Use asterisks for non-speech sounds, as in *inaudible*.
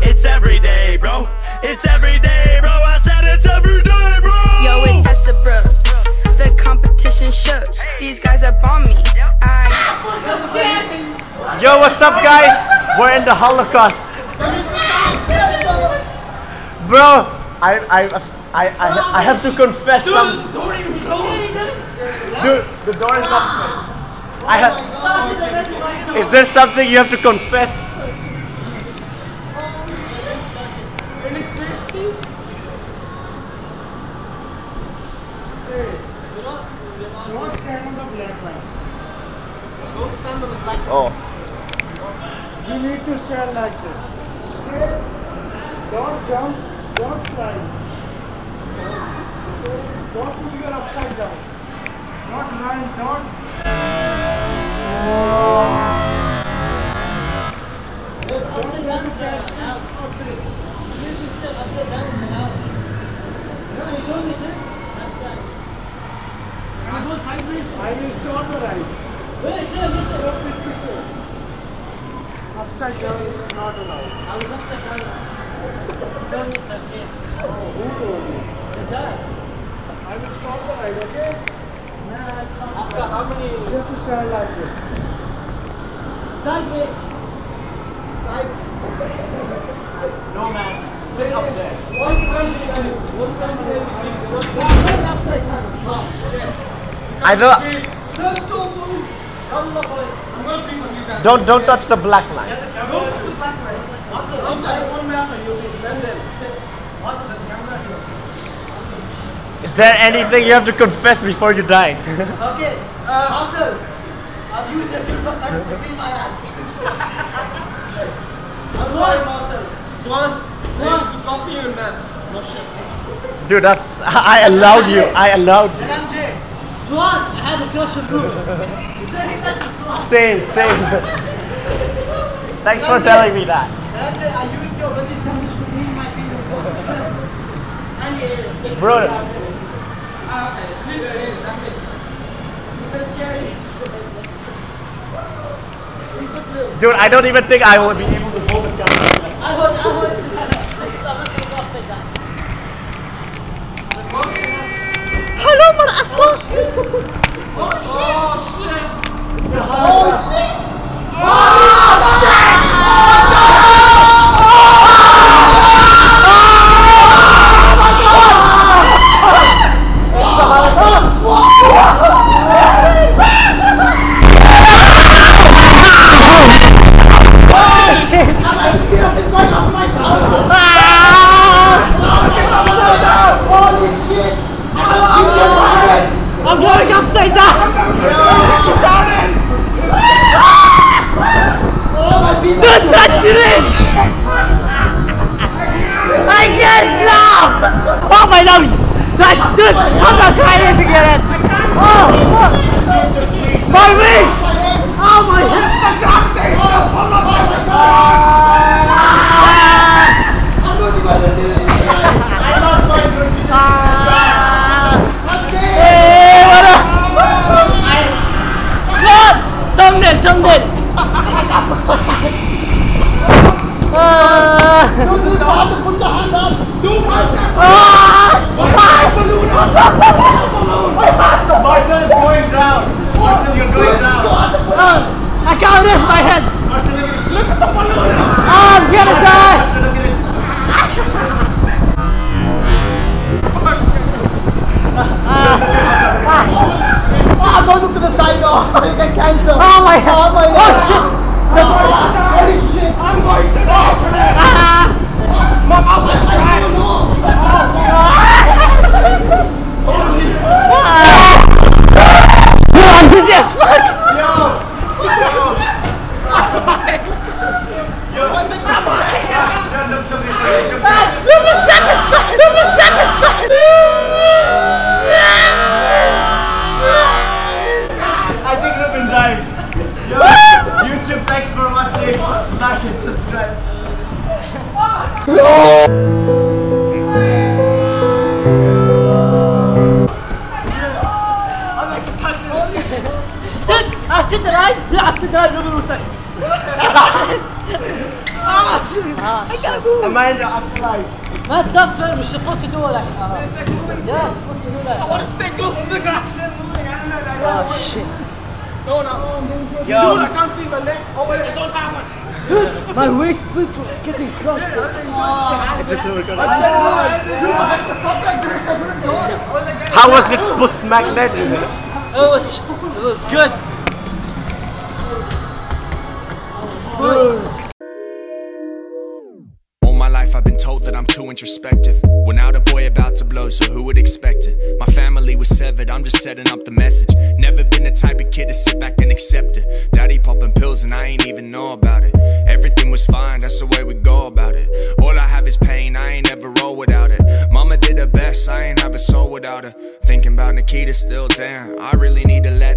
It's every day, bro. It's every day, bro. I said it's every day, bro. Yo, it's Tessa Brooks. The competition shook. These guys up on me. I Yo, what's up, guys? We're in the Holocaust. Bro, I, I, I, I, I have to confess some. Dude, the door is not closed. I have. Is there something you have to confess? Don't stand on the black line. Oh. You need to stand like this. Okay? Don't jump, don't slide. Okay? Don't put your upside down. Not lying, don't. Don't let me say this or this. Upside. I will stop the ride. Stop this picture. Upside down is not allowed. I was upside down. Don't it's okay. Who told you? The guy. I will stop the ride, okay? Nah, it's not. After how many? Just stand like this. Sideways. Side. No, man. Sit up there. One side. One side. One side. upside down. Oh, shit. I don't. Let's go, boys. Come on, boys. I'm going to bring you guys. Don't don't touch the black line. Don't touch the black line. Also, outside one map and you'll be London. Also, the camera here. Is there anything you have to confess before you die? Okay, uh, Marcel, are you the triple to clean my ass? *laughs* I'm sorry, Marcel. Swan, Swan, to copy you in math. No shit. Dude, that's. I allowed you. I allowed you. And I'm Jay. Swan, I had a crush on you. Same, same. Thanks for telling me that. And I'm Jay, I used your British to clean my penis once. Uh, Bro. Dude, I don't even think I will be able to hold I can't! Oh my lungs! That, dude, I'm not trying to get it! Oh! My wrist! Oh my head! Hey, what up? Stop! Thumbnail, thumbnail! Marcel is going down. Marcel, you're going down. I can't raise my head! Marcel, look at this. Look at the balloon. I'm gonna die! Marcel, look at this. Oh, don't look to the side. Oh, *laughs* you get cancer. Oh my head! Oh my Oh God. shit! Holy shit. I think Ruben died. Yo, YouTube, thanks for watching. Like and subscribe. like stuck in the shit. Dude, after the ride, after the ride, nobody was like. Ah, shit. I can't move. Amanda, after like. Man, suffer. We're supposed to do like. Uh, It's like moving yeah, supposed to do like. I want to stay close to the ground. It's still moving. I don't know. Like, Oh shit. No, no. Yo. Dude, I can't feel my neck. Oh, wait, I don't have much. *laughs* My waist feels getting crushed. Is this what we're gonna How was it post magnet? It was, it was good. All I'm too introspective. Well, now the boy about to blow, so who would expect it? My family was severed, I'm just setting up the message. Never been the type of kid to sit back and accept it. Daddy popping pills and I ain't even know about it. Everything was fine, that's the way we go about it. All I have is pain, I ain't ever roll without it. Mama did her best, I ain't have a soul without her. Thinking about Nikita still, damn, I really need to let